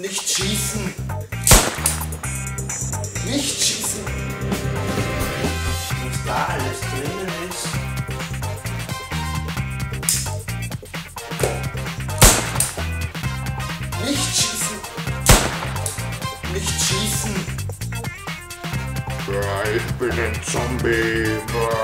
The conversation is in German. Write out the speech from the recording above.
Nicht schießen. Nicht schießen. Was da alles drinnen ist. Nicht schießen. Nicht schießen. Ja, ich bin ein Zombie.